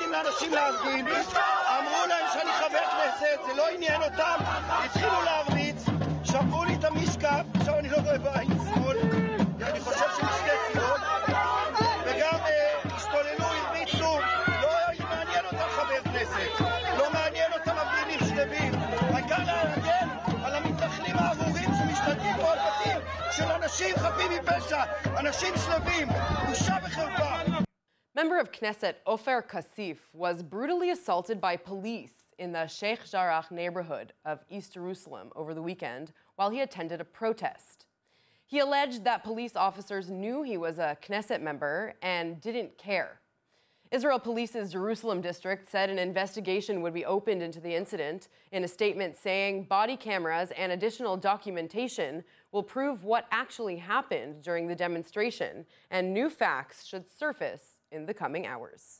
נותנים לאנשים להפגין, אמרו להם שאני חבר כנסת, זה לא עניין אותם, התחילו להרביץ, שברו לי את המשקף, עכשיו אני לא רואה בעין שמאל, אני חושב שמשתי סיבות, וגם אה, השתוללו, הרביצו, לא מעניין אותם חבר כנסת, לא מעניין אותם מפגינים שלווים, העיקר להגן על המתנחלים הארורים שמשתלטים פה על בתים של אנשים חפים מפשע, אנשים שלווים, בושה וחרפה. Member of Knesset Ofer Cassif was brutally assaulted by police in the Sheikh Jarrah neighborhood of East Jerusalem over the weekend while he attended a protest. He alleged that police officers knew he was a Knesset member and didn't care. Israel Police's Jerusalem district said an investigation would be opened into the incident in a statement saying body cameras and additional documentation will prove what actually happened during the demonstration and new facts should surface in the coming hours.